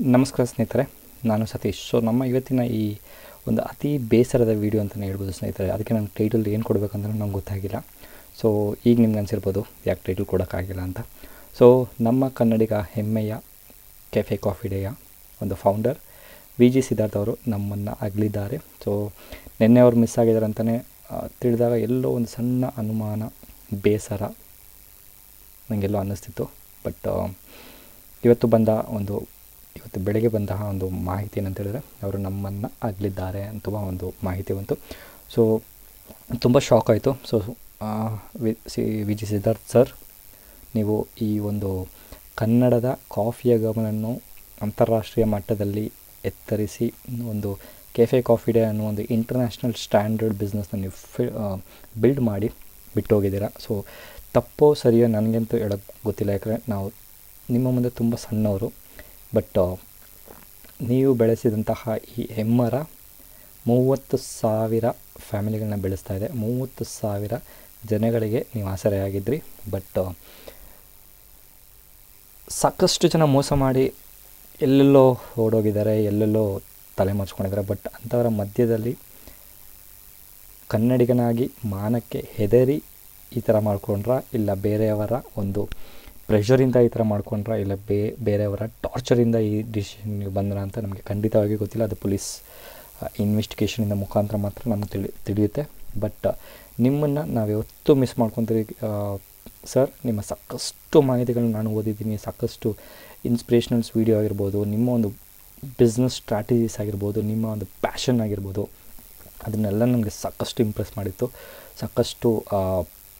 ನಮಸ್ಕಾರ ಸ್ನೇಹಿತರೆ, ನಾನು ಸತೀಶ್. ಸೊ ನಮ್ಮ ಇವತ್ತಿನ ಈ ಒಂದು ಅತಿ ಬೇಸರದ ವೀಡಿಯೋ ಅಂತಲೇ ಹೇಳ್ಬೋದು ಸ್ನೇಹಿತರೆ. ಅದಕ್ಕೆ ನಾನು ಟೈಟಲ್ ಏನು ಕೊಡಬೇಕಂತ ನಂಗೆ ಗೊತ್ತಾಗಿಲ್ಲ. ಸೊ ಈಗ ನಿಮ್ಗೆ ಅನಿಸಿರ್ಬೋದು, ಯಾಕೆ ಟೈಟಲ್ ಕೊಡೋಕ್ಕಾಗಿಲ್ಲ ಅಂತ. ಸೊ ನಮ್ಮ ಕನ್ನಡಿಗ ಹೆಮ್ಮೆಯ ಕೆಫೆ ಕಾಫಿ ಡೇಯ ಒಂದು ಫೌಂಡರ್ ವಿ ಜಿ ಸಿದ್ಧಾರ್ಥ ಅವರು ನಮ್ಮನ್ನು ಅಗಲಿದ್ದಾರೆ. ಸೊ ನಿನ್ನೆ ಅವರು ಮಿಸ್ ಆಗಿದ್ದಾರೆ ಅಂತಲೇ ತಿಳಿದಾಗ ಎಲ್ಲೋ ಒಂದು ಸಣ್ಣ ಅನುಮಾನ, ಬೇಸರ ನನಗೆಲ್ಲೋ ಅನ್ನಿಸ್ತಿತ್ತು. ಬಟ್ ಇವತ್ತು ಬಂದ ಒಂದು ಇವತ್ತು ಬೆಳಗ್ಗೆ ಬಂತಹ ಒಂದು ಮಾಹಿತಿ ಏನಂತ ಹೇಳಿದ್ರೆ, ಅವರು ನಮ್ಮನ್ನು ಅಗಲಿದ್ದಾರೆ ಅಂತುವ ಒಂದು ಮಾಹಿತಿ ಬಂತು. ಸೊ ತುಂಬ ಶಾಕ್ ಆಯಿತು. So V, C, V, G, Siddhartha sir ನೀವು ಈ ಒಂದು ಕನ್ನಡದ ಕಾಫಿಯ ಗಮನನ್ನು ಅಂತಾರಾಷ್ಟ್ರೀಯ ಮಟ್ಟದಲ್ಲಿ ಎತ್ತರಿಸಿ, ಒಂದು ಕೆಫೆ ಕಾಫಿ ಡೇ ಅನ್ನೋ ಒಂದು ಇಂಟರ್ನ್ಯಾಷನಲ್ ಸ್ಟ್ಯಾಂಡರ್ಡ್ ಬಿಸ್ನೆಸ್ನ ನೀವು ಫಿ ಬಿಲ್ಡ್ ಮಾಡಿ ಬಿಟ್ಟು ಹೋಗಿದ್ದೀರಾ ಸೊ ತಪ್ಪೋ ಸರಿಯೋ ನನಗಂತೂ ಹೇಳೋಕ್ಕೆ ಗೊತ್ತಿಲ್ಲ. ಯಾಕಂದರೆ ನಾವು ನಿಮ್ಮ ಮುಂದೆ ತುಂಬ ಸಣ್ಣವರು. ಬಟ್ ನೀವು ಬೆಳೆಸಿದಂತಹ ಈ ಹೆಮ್ಮರ ಮೂವತ್ತು ಸಾವಿರ ಫ್ಯಾಮಿಲಿಗಳನ್ನ ಬೆಳೆಸ್ತಾ ಇದೆ. ಮೂವತ್ತು ಸಾವಿರ ಜನಗಳಿಗೆ ನೀವು ಆಸರೆಯಾಗಿದ್ರಿ. ಬಟ್ ಸಾಕಷ್ಟು ಜನ ಮೋಸ ಮಾಡಿ ಎಲ್ಲೆಲ್ಲೋ ಓಡೋಗಿದ್ದಾರೆ, ಎಲ್ಲೆಲ್ಲೋ ತಲೆ ಮರ್ಚ್ಕೊಂಡಿದ್ದಾರೆ. ಬಟ್ ಅಂಥವರ ಮಧ್ಯದಲ್ಲಿ ಕನ್ನಡಿಗನಾಗಿ ಮಾನಕ್ಕೆ ಹೆದರಿ ಈ ಥರ ಮಾಡ್ಕೊಂಡ್ರ? ಇಲ್ಲ ಬೇರೆಯವರ ಒಂದು ಪ್ರೆಷರಿಂದ ಈ ಥರ ಮಾಡ್ಕೊಂಡ್ರ ಇಲ್ಲ ಬೇ, ಬೇರೆಯವರ ಟಾರ್ಚರಿಂದ ಈ ಡಿಸಿಷನ್ ನೀವು ಬಂದ್ರ ಅಂತ ನಮಗೆ ಖಂಡಿತವಾಗಿ ಗೊತ್ತಿಲ್ಲ. ಅದು ಪೊಲೀಸ್ ಇನ್ವೆಸ್ಟಿಗೇಷನಿಂದ ಮುಖಾಂತರ ಮಾತ್ರ ನಮಗೆ ತಿಳಿ, ತಿಳಿಯುತ್ತೆ. ಬಟ್, ನಿಮ್ಮನ್ನು ನಾವು ಯಾವತ್ತೂ ಮಿಸ್ ಮಾಡ್ಕೊತೀರಿ ಸರ್, ನಿಮ್ಮ ಸಾಕಷ್ಟು ಮಾಹಿತಿಗಳನ್ನ ನಾನು ಓದಿದ್ದೀನಿ, ಸಾಕಷ್ಟು ಇನ್ಸ್ಪಿರೇಷನಲ್ಸ್ ವೀಡಿಯೋ ಆಗಿರ್ಬೋದು, ನಿಮ್ಮ ಒಂದು ಬಿಸ್ನೆಸ್ ಸ್ಟ್ರಾಟಜೀಸ್ ಆಗಿರ್ಬೋದು, ನಿಮ್ಮ ಒಂದು ಪ್ಯಾಷನ್ ಆಗಿರ್ಬೋದು, ಅದನ್ನೆಲ್ಲ ನನಗೆ ಸಾಕಷ್ಟು ಇಂಪ್ರೆಸ್ ಮಾಡಿತ್ತು. ಸಾಕಷ್ಟು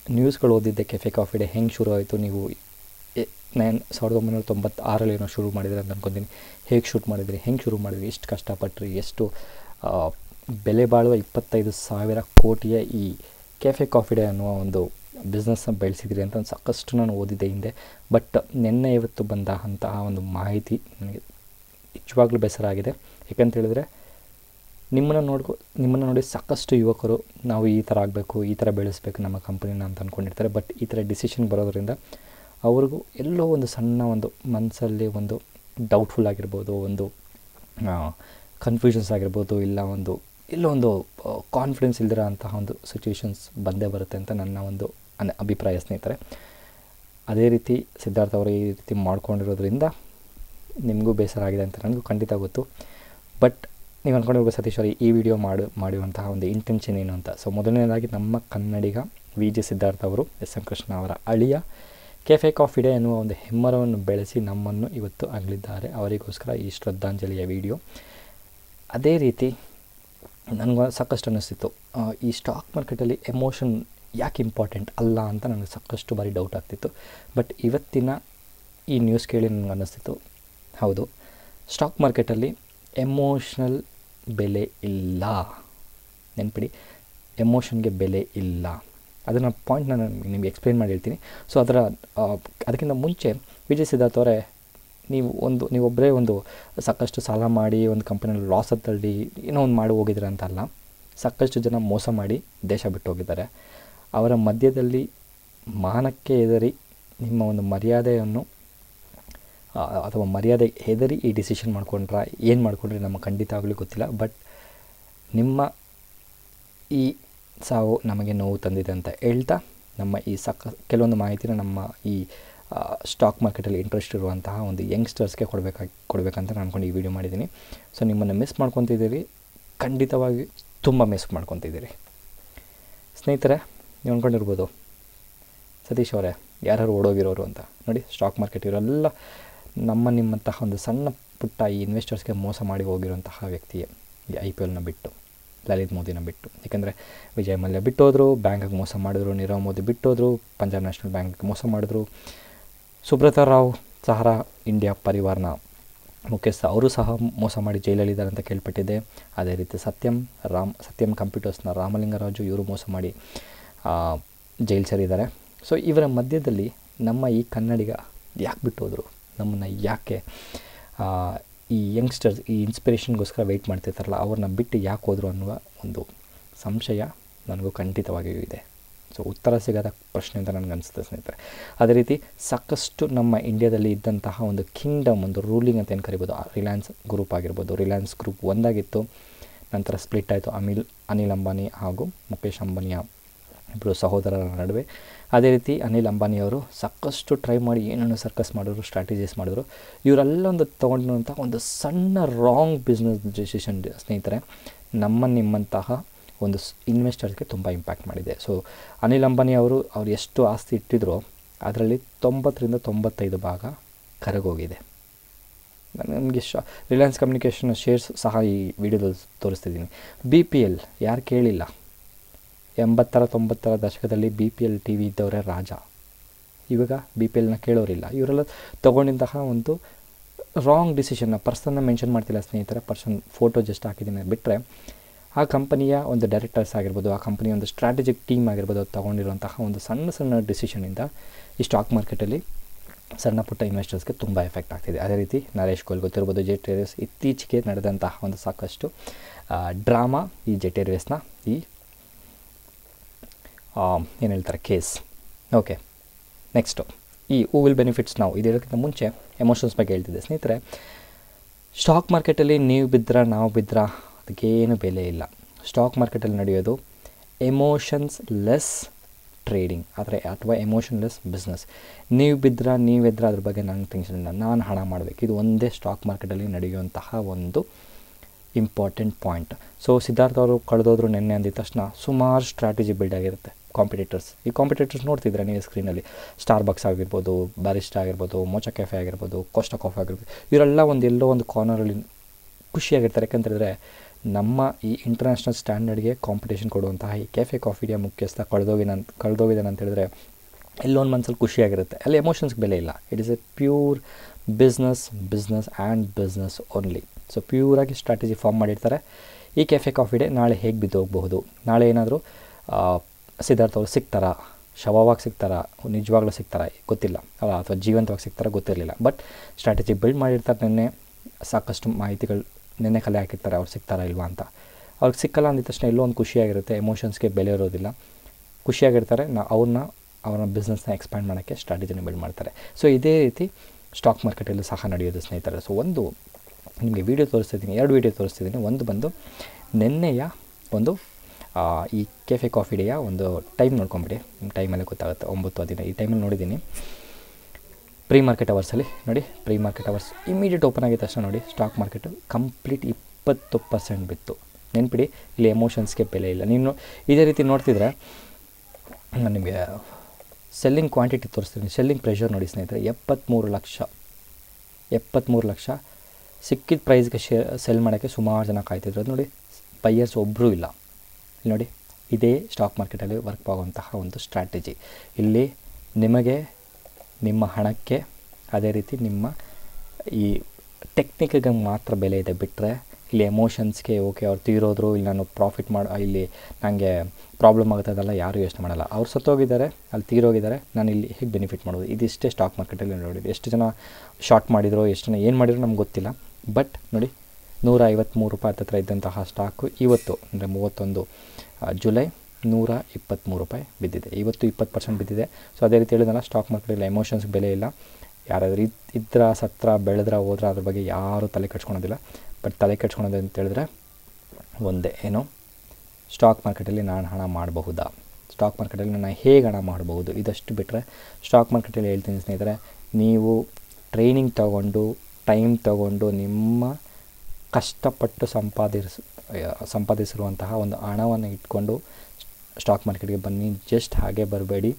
ನ್ಯೂಸ್ಗಳು ಓದಿದ್ದೆ ಕೆಫೆ ಕಾಫಿ ಡೇ ಹೆಂಗೆ ಶುರು ಆಯಿತು ನೀವು ನೈನ್ ಸಾವಿರದ ಒಂಬೈನೂರ ತೊಂಬತ್ತಾರಲ್ಲಿ ಏನೋ ಶುರು ಮಾಡಿದ್ರೆ ಅಂತ ಅನ್ಕೊತೀನಿ. ಹೇಗೆ ಶೂಟ್ ಮಾಡಿದ್ರಿ? ಹೆಂಗೆ ಶುರು ಮಾಡಿದ್ರಿ? ಎಷ್ಟು ಕಷ್ಟಪಟ್ರಿ? ಎಷ್ಟು ಬೆಲೆ ಬಾಳುವ ಇಪ್ಪತ್ತೈದು ಸಾವಿರ ಕೋಟಿಯ ಈ ಕೆಫೆ ಕಾಫಿ ಡೇ ಅನ್ನುವ ಒಂದು ಬಿಸ್ನೆಸ್ನ ಬೆಳೆಸಿದ್ರಿ ಅಂತ ಸಾಕಷ್ಟು ನಾನು ಓದಿದ್ದೆ ಹಿಂದೆ. ಬಟ್ ನಿನ್ನೆ ಇವತ್ತು ಬಂದ ಅಂತಹ ಒಂದು ಮಾಹಿತಿ ನನಗೆ ನಿಜವಾಗ್ಲೂ ಬೇಸರ ಆಗಿದೆ. ಹೇಳಿದ್ರೆ, ನಿಮ್ಮನ್ನು ನೋಡ್ಕೊ, ನಿಮ್ಮನ್ನು ನೋಡಿ ಸಾಕಷ್ಟು ಯುವಕರು ನಾವು ಈ ಥರ ಆಗಬೇಕು, ಈ ಥರ ಬೆಳೆಸಬೇಕು ನಮ್ಮ ಕಂಪ್ನಿನ ಅಂತ ಅಂದ್ಕೊಂಡಿರ್ತಾರೆ ಬಟ್ ಈ ಥರ ಡಿಸಿಷನ್ ಬರೋದರಿಂದ ಅವ್ರಿಗೂ ಎಲ್ಲೋ ಒಂದು ಸಣ್ಣ ಒಂದು ಮನಸ್ಸಲ್ಲಿ ಒಂದು ಡೌಟ್ಫುಲ್ ಆಗಿರ್ಬೋದು, ಒಂದು ಕನ್ಫ್ಯೂಷನ್ಸ್ ಆಗಿರ್ಬೋದು, ಇಲ್ಲ ಒಂದು ಎಲ್ಲೋ ಒಂದು ಕಾನ್ಫಿಡೆನ್ಸ್ ಇಲ್ದಿರೋ ಅಂತಹ ಒಂದು ಸಿಚುವೇಶನ್ಸ್ ಬಂದೇ ಬರುತ್ತೆ ಅಂತ ನನ್ನ ಒಂದು ಅನ್, ಅಭಿಪ್ರಾಯ ಸ್ನೇಹಿತರೆ. ಅದೇ ರೀತಿ ಸಿದ್ಧಾರ್ಥ ಅವರು ಈ ರೀತಿ ಮಾಡ್ಕೊಂಡಿರೋದ್ರಿಂದ ನಿಮಗೂ ಬೇಸರ ಆಗಿದೆ ಅಂತ ನನಗೂ ಖಂಡಿತ ಗೊತ್ತು. ಬಟ್ ನೀವು ಅಂದ್ಕೊಂಡಿರ್ಬೋದು ಸತೀಶ್ ಅವರು, ಈ ವಿಡಿಯೋ ಮಾಡು ಮಾಡುವಂತಹ ಒಂದು ಇಂಟೆನ್ಷನ್ ಏನು ಅಂತ. ಸೊ ಮೊದಲನೇದಾಗಿ ನಮ್ಮ ಕನ್ನಡಿಗ ವಿ ಜಿ ಸಿದ್ಧಾರ್ಥ ಅವರು ಎಸ್ ಎಂ ಕೃಷ್ಣ ಅವರ ಅಳಿಯ ಕೆಫೆ ಕಾಫಿ ಡೇ ಎನ್ನುವ ಒಂದು ಹೆಮ್ಮರವನ್ನು ಬೆಳೆಸಿ ನಮ್ಮನ್ನು ಇವತ್ತು ಅಗಲಿದ್ದಾರೆ ಅವರಿಗೋಸ್ಕರ ಈ ಶ್ರದ್ಧಾಂಜಲಿಯ ವಿಡಿಯೋ. ಅದೇ ರೀತಿ ನನಗೆ ಸಾಕಷ್ಟು ಅನ್ನಿಸ್ತಿತ್ತು ಈ ಸ್ಟಾಕ್ ಮಾರ್ಕೆಟಲ್ಲಿ ಎಮೋಷನ್ ಯಾಕೆ ಇಂಪಾರ್ಟೆಂಟ್ ಅಲ್ಲ ಅಂತ ನನಗೆ ಸಾಕಷ್ಟು ಬಾರಿ ಡೌಟ್ ಆಗ್ತಿತ್ತು. ಬಟ್ ಇವತ್ತಿನ ಈ ನ್ಯೂಸ್ ಕೇಳಿ ನನಗೆ ಅನ್ನಿಸ್ತಿತ್ತು ಹೌದು ಸ್ಟಾಕ್ ಮಾರ್ಕೆಟಲ್ಲಿ ಎಮೋಷ್ನಲ್ ಬೆಲೆ ಇಲ್ಲ. ನೆನ್ಪಿಡಿ ಎಮೋಷನ್ಗೆ ಬೆಲೆ ಇಲ್ಲ. ಅದನ್ನು ಪಾಯಿಂಟ್ ನಾನು ನಿಮಗೆ ಎಕ್ಸ್ಪ್ಲೇನ್ ಮಾಡಿ ಹೇಳ್ತೀನಿ. ಸೊ ಅದರ ಅದಕ್ಕಿಂತ ಮುಂಚೆ ವಿಜಯ್ ಸಿದ್ಧಾರ್ಥ ಅವರೇ, ನೀವು ಒಂದು ನೀವೊಬ್ಬರೇ ಒಂದು ಸಾಕಷ್ಟು ಸಾಲ ಮಾಡಿ, ಒಂದು ಕಂಪನಿಯಲ್ಲಿ ಲಾಸ್ ತಳ್ಳಿ, ಏನೋ ಒಂದು ಮಾಡಿ ಹೋಗಿದ್ರೆ ಅಂತಲ್ಲ ಸಾಕಷ್ಟು ಜನ ಮೋಸ ಮಾಡಿ ದೇಶ ಬಿಟ್ಟು ಹೋಗಿದ್ದಾರೆ. ಅವರ ಮಧ್ಯದಲ್ಲಿ ಮಾನಕ್ಕೆ ಹೆದರಿ, ನಿಮ್ಮ ಒಂದು ಮರ್ಯಾದೆಯನ್ನು ಅಥವಾ ಮರ್ಯಾದೆ ಹೆದರಿ ಈ ಡಿಸಿಷನ್ ಮಾಡ್ಕೊಂಡ್ರ, ಏನು ಮಾಡ್ಕೊಂಡ್ರೆ, ನಮಗೆ ಖಂಡಿತ ಆಗಲಿ ಗೊತ್ತಿಲ್ಲ ಬಟ್ ನಿಮ್ಮ ಈ ಸಾವು ನಮಗೆ ನೋವು ತಂದಿದೆ ಅಂತ ಹೇಳ್ತಾ ನಮ್ಮ ಈ ಸಕ, ಕೆಲವೊಂದು ಮಾಹಿತಿನ ನಮ್ಮ ಈ ಸ್ಟಾಕ್ ಮಾರ್ಕೆಟಲ್ಲಿ ಇಂಟ್ರೆಸ್ಟ್ ಇರುವಂತಹ ಒಂದು ಯಂಗ್ಸ್ಟರ್ಸ್ಗೆ ಕೊಡಬೇಕಾಗಿ, ಕೊಡಬೇಕಂತ ನಾನು ಅಂದ್ಕೊಂಡು ಈ ವಿಡಿಯೋ ಮಾಡಿದ್ದೀನಿ. ಸೊ ನಿಮ್ಮನ್ನು ಮಿಸ್ ಮಾಡ್ಕೊತಿದ್ದೀರಿ. ಖಂಡಿತವಾಗಿ ತುಂಬ ಮಿಸ್ ಮಾಡ್ಕೊತಿದ್ದೀರಿ. ಸ್ನೇಹಿತರೆ, ನೀವು ಅಂದ್ಕೊಂಡಿರ್ಬೋದು ಸತೀಶ್ ಅವರೇ ಯಾರು ಓಡೋಗಿರೋರು ಅಂತ. ನೋಡಿ ಸ್ಟಾಕ್ ಮಾರ್ಕೆಟ್ ಇರೋಲ್ಲ ನಮ್ಮ ನಿಮ್ಮಂತಹ ಒಂದು ಸಣ್ಣ ಪುಟ್ಟ ಈ ಇನ್ವೆಸ್ಟರ್ಸ್ಗೆ ಮೋಸ ಮಾಡಿ ಹೋಗಿರುವಂತಹ ವ್ಯಕ್ತಿಯೇ ಈ ಐ ಪಿ ಎಲ್ನ ಬಿಟ್ಟು. ಲಲಿತ್ ಮೋದಿನ ಬಿಟ್ಟು. ಯಾಕೆಂದರೆ ವಿಜಯ್ ಮಲ್ಯ ಬಿಟ್ಟೋದ್ರು, ಬ್ಯಾಂಕಿಗೆ ಮೋಸ ಮಾಡಿದ್ರು, ನೀರವ್ ಮೋದಿ ಬಿಟ್ಟೋದ್ರು, ಪಂಜಾಬ್ ನ್ಯಾಷನಲ್ ಬ್ಯಾಂಕ್ಗೆ ಮೋಸ ಮಾಡಿದ್ರು. ಸುಬ್ರತಾ ರಾವ್, ಸಹರಾ ಇಂಡಿಯಾ ಪರಿವಾರನ ಮುಖ್ಯಸ್ಥ ಅವರು ಸಹ ಮೋಸ ಮಾಡಿ ಜೈಲಲ್ಲಿದ್ದಾರೆ ಅಂತ ಕೇಳ್ಪಟ್ಟಿದ್ದೆ ಅದೇ ರೀತಿ ಸತ್ಯಂ ರಾಮ್, ಸತ್ಯಂ ಕಂಪ್ಯೂಟರ್ಸ್ನ ರಾಮಲಿಂಗರಾಜು ಇವರು ಮೋಸ ಮಾಡಿ ಜೈಲು ಸೇರಿದ್ದಾರೆ. ಸೊ, ಇವರ ಮಧ್ಯದಲ್ಲಿ ನಮ್ಮ ಈ ಕನ್ನಡಿಗ ಯಾಕೆ ಬಿಟ್ಟೋದ್ರು? ನಮ್ಮನ್ನು ಯಾಕೆ ಈ ಯಂಗ್ಸ್ಟರ್ಸ್ ಈ ಇನ್ಸ್ಪಿರೇಷನ್ಗೋಸ್ಕರ ವೆಯ್ಟ್ ಮಾಡ್ತಿರ್ತಾರಲ್ಲ, ಅವ್ರನ್ನ ಬಿಟ್ಟು ಯಾಕೆ ಹೋದರು ಅನ್ನುವ ಒಂದು ಸಂಶಯ ನನಗೂ ಖಂಡಿತವಾಗಿಯೂ ಇದೆ. ಸೊ ಉತ್ತರ ಸಿಗದ ಪ್ರಶ್ನೆ ಅಂತ ನನಗೆ ಅನಿಸುತ್ತೆ ಸ್ನೇಹಿತರೆ. ಅದೇ ರೀತಿ, ಸಾಕಷ್ಟು ನಮ್ಮ ಇಂಡಿಯಾದಲ್ಲಿ ಇದ್ದಂತಹ ಒಂದು ಕಿಂಗ್ಡಮ್ ಒಂದು ರೂಲಿಂಗ್ ಅಂತ ಏನು ಕರಿಬೋದು? ರಿಲಯನ್ಸ್ ಗ್ರೂಪ್ ಆಗಿರ್ಬೋದು. ರಿಲಯನ್ಸ್ ಗ್ರೂಪ್ ಒಂದಾಗಿತ್ತು, ನಂತರ ಸ್ಪ್ಲಿಟ್ ಆಯಿತು ಅನಿಲ್ ಅನಿಲ್ ಅಂಬಾನಿ ಹಾಗೂ ಮುಖೇಶ್ ಅಂಬಾನಿಯ ಇಬ್ಬರು ಸಹೋದರರ ನಡುವೆ. ಅದೇ ರೀತಿ ಅನಿಲ್ ಅಂಬಾನಿಯವರು ಸಾಕಷ್ಟು ಟ್ರೈ ಮಾಡಿ ಏನೇನು ಸರ್ಕಸ್ ಮಾಡಿದ್ರು ಸ್ಟ್ರಾಟಜೀಸ್ ಮಾಡಿದ್ರು. ಇವರೆಲ್ಲ ಒಂದು ತೊಗೊಂಡಿರುವಂಥ ಒಂದು ಸಣ್ಣ ರಾಂಗ್ ಬಿಸ್ನೆಸ್ ಡಿಸಿಷನ್ ಸ್ನೇಹಿತರೆ, ನಮ್ಮ ನಿಮ್ಮಂತಹ ಒಂದು ಇನ್ವೆಸ್ಟರ್ಸ್ಗೆ ತುಂಬ ಇಂಪ್ಯಾಕ್ಟ್ ಮಾಡಿದೆ. ಸೊ ಅನಿಲ್ ಅಂಬಾನಿ ಅವರು, ಅವ್ರು ಎಷ್ಟು ಆಸ್ತಿ ಇಟ್ಟಿದ್ರೋ ಅದರಲ್ಲಿ ತೊಂಬತ್ತರಿಂದ ತೊಂಬತ್ತೈದು ಭಾಗ ಕರಗೋಗಿದೆ. ನನಗೆ ಶಾ ರಿಲಯನ್ಸ್ ಕಮ್ಯುನಿಕೇಷನ್ ಶೇರ್ಸ್ ಸಹ ಈ ವಿಡಿಯೋದಲ್ಲಿ ತೋರಿಸ್ತಿದ್ದೀನಿ. ಬಿ ಪಿ ಎಲ್ ಯಾರು ಕೇಳಿಲ್ಲ. ಎಂಬತ್ತರ, ತೊಂಬತ್ತರ ದಶಕದಲ್ಲಿ B P L T V ಇದ್ದವರೇ ರಾಜ. ಇವಾಗ ಬಿ ಪಿ ಎಲ್ನ ಕೇಳೋರಿಲ್ಲ. ಇವರೆಲ್ಲ ತೊಗೊಂಡಿದ್ದಂತಹ ಒಂದು ರಾಂಗ್ ಡಿಸಿಷನ್ನ ಪರ್ಸನ್ನ ಮೆನ್ಷನ್ ಮಾಡ್ತಿಲ್ಲ ಸ್ನೇಹಿತರೆ. ಪರ್ಸನ್ ಫೋಟೋ ಜಸ್ಟ್ ಹಾಕಿದ್ದೀನಿ ಬಿಟ್ಟರೆ ಆ ಕಂಪನಿಯ ಒಂದು ಡೈರೆಕ್ಟರ್ಸ್ ಆಗಿರ್ಬೋದು, ಆ ಕಂಪನಿಯ ಒಂದು ಸ್ಟ್ರಾಟಜಿಕ್ ಟೀಮ್ ಆಗಿರ್ಬೋದು ಅದು ತೊಗೊಂಡಿರುವಂತಹ ಒಂದು ಸಣ್ಣ ಸಣ್ಣ ಡಿಸಿಷನಿಂದ ಈ ಸ್ಟಾಕ್ ಮಾರ್ಕೆಟಲ್ಲಿ ಸಣ್ಣ ಪುಟ್ಟ ಇನ್ವೆಸ್ಟರ್ಸ್ಗೆ ತುಂಬ ಎಫೆಕ್ಟ್ ಆಗ್ತಿದೆ. ಅದೇ ರೀತಿ ನರೇಶ್ ಗೋಲ್ ಗೊತ್ತಿರ್ಬೋದು, ಜೆ ಟಿ ಇತ್ತೀಚೆಗೆ ನಡೆದಂತಹ ಒಂದು ಸಾಕಷ್ಟು ಡ್ರಾಮಾ ಈ ಜೆ ಟಿ ಈ ಏನು ಹೇಳ್ತಾರೆ? ಕೇಸ್. ಓಕೆ ನೆಕ್ಸ್ಟು ಈ ಹೂ ವಿಲ್ ಬೆನಿಫಿಟ್ಸ್ ನಾವು ಇದು ಹೇಳೋಕ್ಕಿಂತ ಮುಂಚೆ ಎಮೋಷನ್ಸ್ ಬಗ್ಗೆ ಹೇಳ್ತಿದ್ದೆ. ಸ್ನೇಹಿತರೆ ಸ್ಟಾಕ್ ಮಾರ್ಕೆಟಲ್ಲಿ ನೀವು ಬಿದ್ದರೆ, ನಾವು ಬಿದ್ದರ ಅದಕ್ಕೇನು ಬೆಲೆ ಇಲ್ಲ. ಸ್ಟಾಕ್ ಮಾರ್ಕೆಟಲ್ಲಿ ನಡೆಯೋದು ಎಮೋಷನ್ಸ್ ಲೆಸ್ ಟ್ರೇಡಿಂಗ್ ಆದರೆ ಅಥವಾ ಎಮೋಷನ್ಲೆಸ್ ಬಿಸ್ನೆಸ್ ನೀವು ಬಿದ್ದರ, ನೀವು ಎದ್ರ ಅದ್ರ ಬಗ್ಗೆ ನನಗೆ ಟೆನ್ಷನ್ ಇಲ್ಲ. ನಾನು ಹಣ ಮಾಡಬೇಕು. ಇದು ಒಂದೇ ಸ್ಟಾಕ್ ಮಾರ್ಕೆಟಲ್ಲಿ ನಡೆಯುವಂತಹ ಒಂದು ಇಂಪಾರ್ಟೆಂಟ್ ಪಾಯಿಂಟ್ ಸೊ ಸಿದ್ಧಾರ್ಥ ಅವರು ಕಳೆದೋದ್ರು ನಿನ್ನೆ ಅಂದಿದ ತಕ್ಷಣ ಸುಮಾರು ಸ್ಟ್ರಾಟಜಿ ಬಿಲ್ಡ್ ಆಗಿರುತ್ತೆ. ಕಾಂಪಿಟೇಟರ್ಸ್ ಈ ಕಾಂಪಿಟೇಟರ್ಸ್ ನೋಡ್ತಿದ್ರೆ ನೀವು ಸ್ಕ್ರೀನಲ್ಲಿ ಸ್ಟಾರ್ ಬಾಕ್ಸ್ ಆಗಿರ್ಬೋದು ಬ್ಯಾರಿಸ್ಟಾ ಆಗಿರ್ಬೋದು ಮೋಚ ಕೆಫೆ ಆಗಿರ್ಬೋದು ಕೋಸ್ಟಾ ಕಾಫಿ ಆಗಿರ್ಬೋದು, ಇವರೆಲ್ಲ ಒಂದು ಎಲ್ಲೋ ಒಂದು ಕಾರ್ನರಲ್ಲಿ ಖುಷಿಯಾಗಿರ್ತಾರೆ. ಯಾಕಂತಂದರೆ ನಮ್ಮ ಈ ಇಂಟರ್ನ್ಯಾಷನಲ್ ಸ್ಟ್ಯಾಂಡರ್ಡ್ಗೆ ಕಾಂಪಿಟೇಷನ್ ಕೊಡುವಂತಹ ಈ ಕೆಫೆ ಕಾಫಿ ಡೇ ಮುಖ್ಯಸ್ಥ ಕಳೆದೋಗಿನ ಕಳೆದೋಗಿದ್ದಾನೆ ಅಂತ ಹೇಳಿದ್ರೆ ಎಲ್ಲೊಂದು ಮನಸ್ಸಲ್ಲಿ ಖುಷಿಯಾಗಿರುತ್ತೆ. ಅಲ್ಲಿ ಎಮೋಷನ್ಸ್ಗೆ ಬೆಲೆ ಇಲ್ಲ. It is a pure business business and business only so ಪ್ಯೂರಾಗಿ strategy form ಮಾಡಿರ್ತಾರೆ. ಈ ಕೆಫೆ ಕಾಫಿ ಡೇ ನಾಳೆ ಹೇಗೆ ಬಿದ್ದು ಹೋಗಬಹುದು ನಾಳೆ ಏನಾದರೂ ಸಿದ್ಧಾರ್ಥ ಅವರು ಸಿಗ್ತಾರಾ? ಶವವಾಗಿ ಸಿಗ್ತಾರಾ? ನಿಜವಾಗ್ಲೂ ಸಿಗ್ತಾರಾ? ಗೊತ್ತಿಲ್ಲ. ಅಲ್ಲ, ಅಥವಾ ಜೀವಂತವಾಗಿ ಸಿಗ್ತಾರಾ? ಗೊತ್ತಿರಲಿಲ್ಲ. ಬಟ್ ಸ್ಟ್ರಾಟಜಿ ಬಿಲ್ಡ್ ಮಾಡಿರ್ತಾರೆ ನಿನ್ನೆ. ಸಾಕಷ್ಟು ಮಾಹಿತಿಗಳು ನಿನ್ನೆ ಕಲೆ ಹಾಕಿರ್ತಾರೆ ಅವ್ರು ಸಿಗ್ತಾರಾ ಇಲ್ವಾ ಅಂತ. ಅವ್ರಿಗೆ ಸಿಕ್ಕಲ್ಲ ಅಂದಿದ ತಕ್ಷಣ ಎಲ್ಲೋ ಒಂದು ಖುಷಿಯಾಗಿರುತ್ತೆ. ಎಮೋಷನ್ಸ್ಗೆ ಬೆಲೆ ಇರೋದಿಲ್ಲ. ಖುಷಿಯಾಗಿರ್ತಾರೆ. ನಾ ಅವ್ರನ್ನ ಅವರ ಬಿಸ್ನೆಸ್ನ ಎಕ್ಸ್ಪ್ಯಾಂಡ್ ಮಾಡೋಕ್ಕೆ ಸ್ಟ್ರಾಟಜಿನ ಬಿಲ್ಡ್ ಮಾಡ್ತಾರೆ. ಸೊ ಇದೇ ರೀತಿ ಸ್ಟಾಕ್ ಮಾರ್ಕೆಟಲ್ಲೂ ಸಹ ನಡೆಯೋದು ಸ್ನೇಹಿತರೆ. ಸೊ ಒಂದು ನಿಮಗೆ ವೀಡಿಯೋ ತೋರಿಸ್ತಿದ್ದೀನಿ, ಎರಡು ವೀಡಿಯೋ ತೋರಿಸ್ತಿದ್ದೀನಿ. ಒಂದು ಬಂದು ನಿನ್ನೆಯ ಒಂದು ಈ ಕೆಫೆ ಕಾಫಿ ಡೇಯ ಒಂದು ಟೈಮ್ ನೋಡ್ಕೊಂಬಿಡಿ. ಟೈಮಲ್ಲೇ ಗೊತ್ತಾಗುತ್ತೆ. ಒಂಬತ್ತು ಹದಿನೈದು. ಈ ಟೈಮಲ್ಲಿ ನೋಡಿದ್ದೀನಿ. ಪ್ರೀ ಮಾರ್ಕೆಟ್ ಅವರ್ಸಲ್ಲಿ ನೋಡಿ. Pre market hours immediate open ಆಗಿದ ತಕ್ಷಣ ನೋಡಿ. ಸ್ಟಾಕ್ ಮಾರ್ಕೆಟ್ ಕಂಪ್ಲೀಟ್ ಇಪ್ಪತ್ತು ಪರ್ಸೆಂಟ್ ಬಿತ್ತು. ನೆನ್ಪಿಡಿ, ಇಲ್ಲಿ ಎಮೋಷನ್ಸ್ಗೆ ಬೆಲೆ ಇಲ್ಲ. ನೀನು ಇದೇ ರೀತಿ ನೋಡ್ತಿದ್ರೆ, ನಾನು ನಿಮಗೆ ಸೆಲ್ಲಿಂಗ್ ಕ್ವಾಂಟಿಟಿ ತೋರಿಸ್ತೀನಿ. ಸೆಲ್ಲಿಂಗ್ ಪ್ರೆಷರ್ ನೋಡಿ ಸ್ನೇಹಿತರೆ ಎಪ್ಪತ್ತ್ಮೂರು ಲಕ್ಷ. ಎಪ್ಪತ್ತ್ಮೂರು ಲಕ್ಷ. ಸಿಕ್ಕಿದ ಪ್ರೈಸ್ಗೆ ಶೇ ಸೆಲ್ ಮಾಡೋಕ್ಕೆ ಸುಮಾರು ಜನ ಕಾಯ್ತಿದ್ರು. ಅದು ನೋಡಿ ಬೈಯರ್ಸ್ ಒಬ್ಬರೂ ಇಲ್ಲ. ಇಲ್ಲಿ ನೋಡಿ, ಇದೇ ಸ್ಟಾಕ್ ಮಾರ್ಕೆಟಲ್ಲಿ ವರ್ಕ್ ಆಗುವಂತಹ ಒಂದು ಸ್ಟ್ರಾಟಜಿ ಇಲ್ಲಿ ನಿಮಗೆ ನಿಮ್ಮ ಹಣಕ್ಕೆ ಅದೇ ರೀತಿ ನಿಮ್ಮ ಈ ಟೆಕ್ನಿಕ್ಗೆ ಮಾತ್ರ ಬೆಲೆ ಇದೆ ಬಿಟ್ಟರೆ ಇಲ್ಲಿ ಎಮೋಷನ್ಸ್ಗೆ ಓಕೆ ಅವ್ರು ತೀರೋದ್ರು, ಇಲ್ಲಿ ನಾನು ಪ್ರಾಫಿಟ್ ಮಾಡಿ, ಇಲ್ಲಿ ನನಗೆ ಪ್ರಾಬ್ಲಮ್ ಆಗುತ್ತೆ ಅದೆಲ್ಲ ಯಾರೂ ಯೋಚನೆ ಮಾಡಲ್ಲ. ಅವ್ರು ಸತ್ತೋಗಿದ್ದಾರೆ, ಅಲ್ಲಿ ತೀರೋಗಿದ್ದಾರೆ, ನಾನು ಇಲ್ಲಿ ಹೇಗೆ ಬೆನಿಫಿಟ್ ಮಾಡೋದು? ಇದಿಷ್ಟೇ ಸ್ಟಾಕ್ ಮಾರ್ಕೆಟಲ್ಲಿ ನೋಡಿದ್ದು ಎಷ್ಟು ಜನ ಶಾರ್ಟ್ ಮಾಡಿದ್ರು, ಎಷ್ಟು ಜನ ಏನು ಮಾಡಿದ್ರು ನಮ್ಗೆ ಗೊತ್ತಿಲ್ಲ. ಬಟ್ ನೋಡಿ ನೂರ ಐವತ್ತ್ಮೂರು ರೂಪಾಯಿ ಹತ್ತಿರ ಇದ್ದಂತಹ ಸ್ಟಾಕು ಇವತ್ತು, ಅಂದರೆ ಮೂವತ್ತೊಂದು ಜುಲೈ ನೂರ ಇಪ್ಪತ್ತ್ಮೂರು ರೂಪಾಯಿ ಬಿದ್ದಿದೆ. ಇವತ್ತು ಇಪ್ಪತ್ತು ಪರ್ಸೆಂಟ್ ಬಿದ್ದಿದೆ. ಸೊ ಅದೇ ರೀತಿ ಹೇಳಿದಲ್ಲ ಸ್ಟಾಕ್ ಮಾರ್ಕೆಟಲ್ಲಿ ಎಮೋಷನ್ಸ್ ಬೆಲೆ ಇಲ್ಲ. ಯಾರಾದರೂ ಇದ್, ಇದ್ರ ಸತ್ರ ಬೆಳೆದ್ರ ಹೋದ್ರೆ ಅದ್ರ ಬಗ್ಗೆ ಯಾರೂ ತಲೆ ಕೆಡ್ಸ್ಕೊಳೋದಿಲ್ಲ. ಬಟ್ ತಲೆ ಕೆಡ್ಸ್ಕೊಳೋದು ಅಂತ ಹೇಳಿದ್ರೆ ಒಂದೇ, ಏನು? ಸ್ಟಾಕ್ ಮಾರ್ಕೆಟಲ್ಲಿ ನಾನು ಹಣ ಮಾಡಬಹುದಾ? ಸ್ಟಾಕ್ ಮಾರ್ಕೆಟಲ್ಲಿ ನಾನು ಹೇಗೆ ಹಣ ಮಾಡಬಹುದು? ಇದಷ್ಟು ಬಿಟ್ಟರೆ ಸ್ಟಾಕ್ ಮಾರ್ಕೆಟಲ್ಲಿ ಹೇಳ್ತೀನಿ ಸ್ನೇಹಿತರೆ, ನೀವು ಟ್ರೈನಿಂಗ್ ತಗೊಂಡು ಟೈಮ್ ತಗೊಂಡು ನಿಮ್ಮ ಕಷ್ಟಪಟ್ಟು ಸಂಪಾದಿಸ ಸಂಪಾದಿಸಿರುವಂತಹ ಒಂದು ಹಣವನ್ನು ಇಟ್ಕೊಂಡು ಸ್ಟಾಕ್ ಮಾರ್ಕೆಟ್ಗೆ ಬನ್ನಿ, ಜಸ್ಟ್ ಹಾಗೆ ಬರಬೇಡಿ.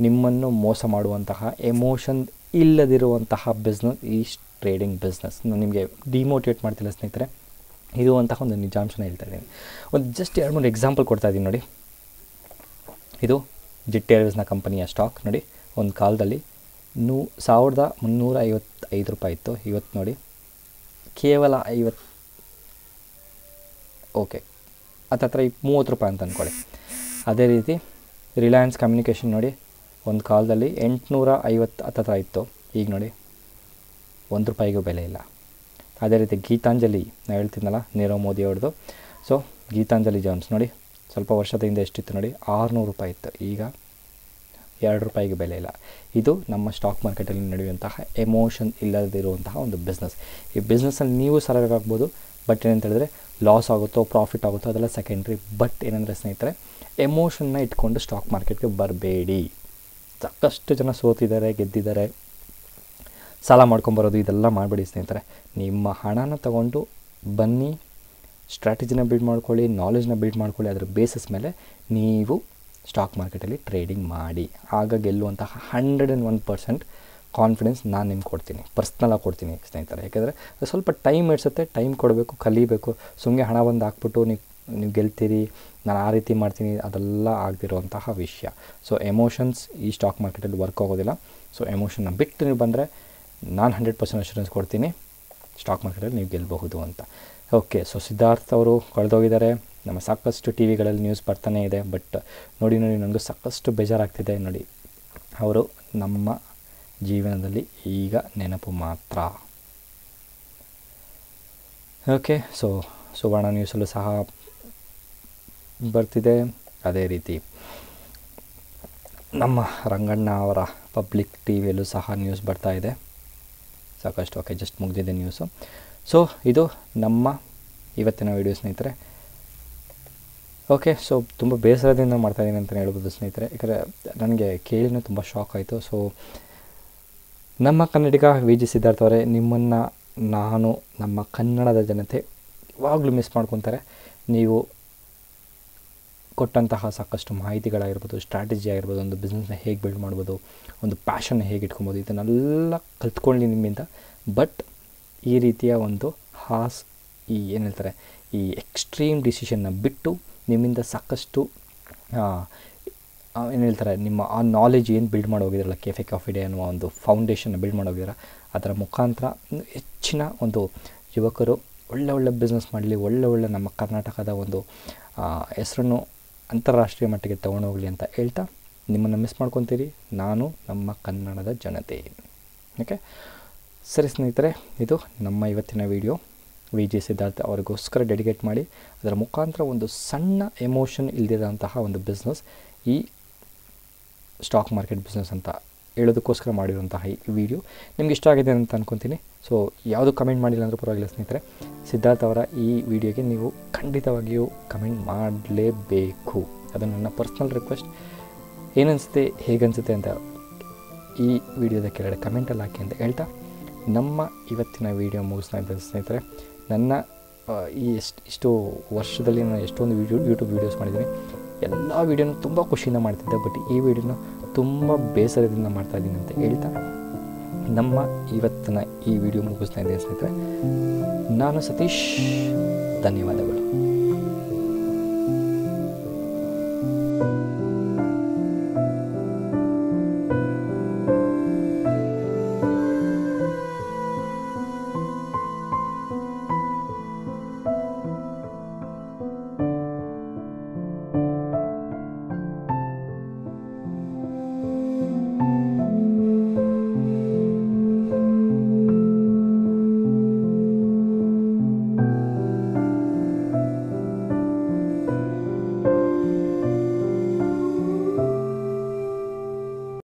ನಿಮ್ಮನ್ನು ಮೋಸ ಮಾಡುವಂತಹ, ಎಮೋಷನ್ ಇಲ್ಲದಿರುವಂತಹ ಬಿಸ್ನೆಸ್ ಈ ಟ್ರೇಡಿಂಗ್ ಬಿಸ್ನೆಸ್ ನಿಮಗೆ ಡಿಮೋಟಿವೇಟ್ ಮಾಡ್ತಿಲ್ಲ ಸ್ನೇಹಿತರೆ ಇರುವಂತಹ ಒಂದು ನಿಜಾಂಶನ ಹೇಳ್ತಾ ಇದ್ದೀನಿ. ಒಂದು ಜಸ್ಟ್ ಎರಡು ಮೂರು ಎಕ್ಸಾಂಪಲ್ ಕೊಡ್ತಾ ಇದ್ದೀನಿ ನೋಡಿ. ಇದು ಜಿಟ್ ಏರ್ವೇಸ್ನ ಕಂಪನಿಯ ಸ್ಟಾಕ್ ನೋಡಿ. ಒಂದು ಕಾಲದಲ್ಲಿ ನೂ, ಸಾವಿರದ ಮುನ್ನೂರ ಐವತ್ತೈದು ರೂಪಾಯಿ ಇತ್ತು. ಇವತ್ತು ನೋಡಿ. ಕೇವಲ ಐವತ್ತು ಓಕೆ ಹತ್ತತ್ರ ಇಪ್, ಮೂವತ್ತು ರೂಪಾಯಿ ಅಂತ ಅಂದ್ಕೊಳ್ಳಿ ಅದೇ ರೀತಿ ರಿಲಯನ್ಸ್ ಕಮ್ಯುನಿಕೇಷನ್ ನೋಡಿ, ಒಂದು ಕಾಲದಲ್ಲಿ ಎಂಟುನೂರ ಐವತ್ತು ಹತ್ತತ್ರ ಇತ್ತು. ಈಗ ನೋಡಿ, ಒಂದು ರೂಪಾಯಿಗೂ ಬೆಲೆ ಇಲ್ಲ. ಅದೇ ರೀತಿ ಗೀತಾಂಜಲಿ ನಾನು ಹೇಳ್ತೀನಲ್ಲ ನೀರವ್ ಮೋದಿ ಅವ್ರದ್ದು ಸೊ ಗೀತಾಂಜಲಿ ಜಾನ್ಸ್ ನೋಡಿ, ಸ್ವಲ್ಪ ವರ್ಷದ ಹಿಂದೆ ಎಷ್ಟಿತ್ತು ನೋಡಿ, ಆರುನೂರು ರೂಪಾಯಿ ಇತ್ತು. ಈಗ ಎರಡು ರೂಪಾಯಿಗೆ ಬೆಲೆ ಇಲ್ಲ. ಇದು ನಮ್ಮ ಸ್ಟಾಕ್ ಮಾರ್ಕೆಟಲ್ಲಿ ನಡೆಯುವಂತಹ ಎಮೋಷನ್ ಇಲ್ಲದಿರುವಂತಹ ಒಂದು ಬಿಸ್ನೆಸ್ ಈ ಬಿಸ್ನೆಸ್ಸಲ್ಲಿ ನೀವು ಸರಿಯಾಗಿ ಆಗ್ಬೋದು ಬಟ್ ಏನಂತ ಹೇಳಿದ್ರೆ ಲಾಸ್ ಆಗುತ್ತೋ ಪ್ರಾಫಿಟ್ ಆಗುತ್ತೋ ಅದೆಲ್ಲ ಸೆಕೆಂಡ್ರಿ ಬಟ್ ಏನಂದರೆ ಸ್ನೇಹಿತರೆ ಎಮೋಷನ್ನ ಇಟ್ಕೊಂಡು ಸ್ಟಾಕ್ ಮಾರ್ಕೆಟ್ಗೆ ಬರಬೇಡಿ. ಸಾಕಷ್ಟು ಜನ ಸೋತಿದ್ದಾರೆ, ಗೆದ್ದಿದ್ದಾರೆ. ಸಾಲ ಮಾಡ್ಕೊಂಬರೋದು ಇದೆಲ್ಲ ಮಾಡಬೇಡಿ ಸ್ನೇಹಿತರೆ. ನಿಮ್ಮ ಹಣನ ತಗೊಂಡು ಬನ್ನಿ ಸ್ಟ್ರಾಟಜಿನ ಬಿಲ್ಡ್ ಮಾಡ್ಕೊಳ್ಳಿ ನಾಲೆಜ್ನ ಬಿಲ್ಡ್ ಮಾಡ್ಕೊಳ್ಳಿ, ಅದರ ಬೇಸಿಸ್ ಮೇಲೆ ನೀವು ಸ್ಟಾಕ್ ಮಾರ್ಕೆಟಲ್ಲಿ ಟ್ರೇಡಿಂಗ್ ಮಾಡಿ, ಆಗ ಗೆಲ್ಲುವಂತಹ hundred and one percent confidence ನಾನು ನಿಮ್ಗೆ ಕೊಡ್ತೀನಿ ಪರ್ಸ್ನಲಾಗಿ ಕೊಡ್ತೀನಿ ಸ್ನೇಹಿತರೆ. ಯಾಕೆಂದರೆ ಸ್ವಲ್ಪ ಟೈಮ್ ಇಡ್ಸುತ್ತೆ ಟೈಮ್ ಕೊಡಬೇಕು, ಕಲಿಬೇಕು. ಸುಮ್ಮನೆ ಹಣ ಬಂದು ಹಾಕ್ಬಿಟ್ಟು ನೀವು ನೀವು ಗೆಲ್ತೀರಿ, ನಾನು ಆ ರೀತಿ ಮಾಡ್ತೀನಿ, ಅದೆಲ್ಲ ಆಗದಿರುವಂತಹ ವಿಷಯ. ಸೊ ಎಮೋಷನ್ಸ್ ಈ ಸ್ಟಾಕ್ ಮಾರ್ಕೆಟಲ್ಲಿ ವರ್ಕ್ ಆಗೋದಿಲ್ಲ. ಸೊ ಎಮೋಷನ್ನ ಬಿಟ್ಟು ನೀವು ಬಂದರೆ ನಾನು ಹಂಡ್ರೆಡ್ ಪರ್ಸೆಂಟ್ ಅಶ್ಯೂರೆನ್ಸ್ ಕೊಡ್ತೀನಿ ಸ್ಟಾಕ್ ಮಾರ್ಕೆಟಲ್ಲಿ ನೀವು ಗೆಲ್ಲಬಹುದು ಅಂತ. ಓಕೆ ಸೊ ಸಿದ್ಧಾರ್ಥ ಅವರು ಕಳೆದೋಗಿದ್ದಾರೆ. ನಮ್ಮ ಸಾಕಷ್ಟು ಟಿ ವಿಗಳಲ್ಲಿ ನ್ಯೂಸ್ ಬರ್ತಾನೆ ಇದೆ ಬಟ್ ನೋಡಿ ನೋಡಿ, ನನಗೂ ಸಾಕಷ್ಟು ಬೇಜಾರಾಗ್ತಿದೆ. ನೋಡಿ, ಅವರು ನಮ್ಮ ಜೀವನದಲ್ಲಿ ಈಗ ನೆನಪು ಮಾತ್ರ. ಓಕೆ ಸೊ ಸುವರ್ಣ ನ್ಯೂಸಲ್ಲೂ ಸಹ ಬರ್ತಿದೆ. ಅದೇ ರೀತಿ, ನಮ್ಮ ರಂಗಣ್ಣ ಅವರ ಪಬ್ಲಿಕ್ ಟಿ ವಿಯಲ್ಲೂ ಸಹ ನ್ಯೂಸ್ ಬರ್ತಾ ಇದೆ. ಸಾಕಷ್ಟು ಓಕೆ ಜಸ್ಟ್ ಮುಗಿದಿದೆ ನ್ಯೂಸು ಸೊ ಇದು ನಮ್ಮ ಇವತ್ತಿನ ವಿಡಿಯೋ ಸ್ನೇಹಿತರೆ ಓಕೆ ಸೊ ತುಂಬ ಬೇಸರದಿಂದ ಮಾಡ್ತಾಯಿದ್ದೀನಿ ಅಂತಲೇ ಹೇಳ್ಬೋದು ಸ್ನೇಹಿತರೆ. ಯಾಕಂದರೆ ನನಗೆ ಕೇಳಿನೂ ತುಂಬ ಶಾಕ್ ಆಯಿತು. ಸೊ ನಮ್ಮ ಕನ್ನಡಿಗ ವಿ. ಜಿ. ಸಿದ್ಧಾರ್ಥ ಅವರೇ ನಿಮ್ಮನ್ನು ನಾನು ನಮ್ಮ ಕನ್ನಡದ ಜನತೆ ಯಾವಾಗಲೂ ಮಿಸ್ ಮಾಡ್ಕೊತಾರೆ. ನೀವು ಕೊಟ್ಟಂತಹ ಸಾಕಷ್ಟು ಮಾಹಿತಿಗಳಾಗಿರ್ಬೋದು ಸ್ಟ್ರಾಟಜಿ ಆಗಿರ್ಬೋದು, ಒಂದು ಬಿಸ್ನೆಸ್ನ ಹೇಗೆ ಬಿಲ್ಡ್ ಮಾಡ್ಬೋದು, ಒಂದು ಪ್ಯಾಷನ್ನ ಹೇಗೆ ಇಟ್ಕೊಬೋದು, ಇದನ್ನೆಲ್ಲ ಕಲ್ತ್ಕೊಳ್ಳಿ ನಿಮ್ಮಿಂದ. ಬಟ್ ಈ ರೀತಿಯ ಒಂದು ಹಾಸ್ ಈ ಏನು ಹೇಳ್ತಾರೆ, ಈ ಎಕ್ಸ್ಟ್ರೀಮ್ ಡಿಸಿಷನ್ನ ಬಿಟ್ಟು ನಿಮ್ಮಿಂದ ಸಾಕಷ್ಟು ಏನು ಹೇಳ್ತಾರೆ, ನಿಮ್ಮ ಆ ನಾಲೆಜ್ ಏನು ಬಿಲ್ಡ್ ಮಾಡಿ ಹೋಗಿದ್ರಲ್ಲ ಕೆಫೆ ಕಾಫಿ ಡೇ ಅನ್ನುವ ಒಂದು ಫೌಂಡೇಶನ್ ಬಿಲ್ಡ್ ಮಾಡಿ ಹೋಗಿದ್ದೀರ ಅದರ ಮುಖಾಂತರ ಹೆಚ್ಚಿನ ಒಂದು ಯುವಕರು ಒಳ್ಳೆ ಒಳ್ಳೆ ಬಿಸ್ನೆಸ್ ಮಾಡಲಿ, ಒಳ್ಳೆ ಒಳ್ಳೆ ನಮ್ಮ ಕರ್ನಾಟಕದ ಒಂದು ಹೆಸರನ್ನು ಅಂತಾರಾಷ್ಟ್ರೀಯ ಮಟ್ಟಿಗೆ ತೊಗೊಂಡೋಗಲಿ ಅಂತ ಹೇಳ್ತಾ ನಿಮ್ಮನ್ನು ಮಿಸ್ ಮಾಡ್ಕೊತೀರಿ. ನಾನು ನಮ್ಮ ಕನ್ನಡದ ಜನತೆ. ಓಕೆ ಸರಿ ಸ್ನೇಹಿತರೆ, ಇದು ನಮ್ಮ ಇವತ್ತಿನ ವಿಡಿಯೋ ವಿ ಜಿ ಸಿದ್ಧಾರ್ಥ ಅವರಿಗೋಸ್ಕರ ಡೆಡಿಕೇಟ್ ಮಾಡಿ ಅದರ ಮುಖಾಂತರ ಒಂದು ಸಣ್ಣ ಎಮೋಷನ್ ಇಲ್ದಿರೋಂತಹ ಒಂದು ಬಿಸ್ನೆಸ್ ಈ ಸ್ಟಾಕ್ ಮಾರ್ಕೆಟ್ ಬಿಸ್ನೆಸ್ ಅಂತ ಹೇಳೋದಕ್ಕೋಸ್ಕರ ಮಾಡಿರುವಂತಹ ಈ ವಿಡಿಯೋ ನಿಮ್ಗೆ ಇಷ್ಟ ಆಗಿದೆ ಅಂತ ಅನ್ಕೊತೀನಿ. ಸೊ ಯಾವುದು ಕಮೆಂಟ್ ಮಾಡಿಲ್ಲ ಅಂದರೂ ಪರವಾಗಿಲ್ಲ ಸ್ನೇಹಿತರೆ. ಸಿದ್ಧಾರ್ಥ ಅವರ ಈ ವಿಡಿಯೋಗೆ ನೀವು ಖಂಡಿತವಾಗಿಯೂ ಕಮೆಂಟ್ ಮಾಡಲೇಬೇಕು. ಅದು ನನ್ನ ಪರ್ಸ್ನಲ್ ರಿಕ್ವೆಸ್ಟ್ ಏನನ್ಸುತ್ತೆ, ಹೇಗನ್ಸುತ್ತೆ ಅಂತ ಈ ವಿಡಿಯೋದ ಕೆಳಗಡೆ ಕಮೆಂಟಲ್ಲಿ ಹಾಕಿ ಅಂತ ಹೇಳ್ತಾ ನಮ್ಮ ಇವತ್ತಿನ ವಿಡಿಯೋ ಮುಗಿಸ್ತಾ ಇದ್ದ ಸ್ನೇಹಿತರೆ. ನನ್ನ ಈ ಎಷ್ಟು, ಇಷ್ಟು ವರ್ಷದಲ್ಲಿ ನಾನು ಎಷ್ಟೊಂದು ವಿಡಿಯೋ ಯೂಟ್ಯೂಬ್ ವೀಡಿಯೋಸ್ ಮಾಡಿದ್ದೀನಿ. ಎಲ್ಲ ವೀಡಿಯೋನು ತುಂಬ ಖುಷಿಯಿಂದ ಮಾಡ್ತಿದ್ದೆ ಬಟ್ ಈ ವಿಡಿಯೋನ ತುಂಬ ಬೇಸರದಿಂದ ಮಾಡ್ತಾಯಿದ್ದೀನಿ ಅಂತ ಹೇಳ್ತಾ ನಮ್ಮ ಇವತ್ತಿನ ಈ ವಿಡಿಯೋ ಮುಗಿಸ್ತಾ ಇದ್ದೀನಿ ಸ್ನೇಹಿತರೆ. ನಾನು ಸತೀಶ್, ಧನ್ಯವಾದಗಳು.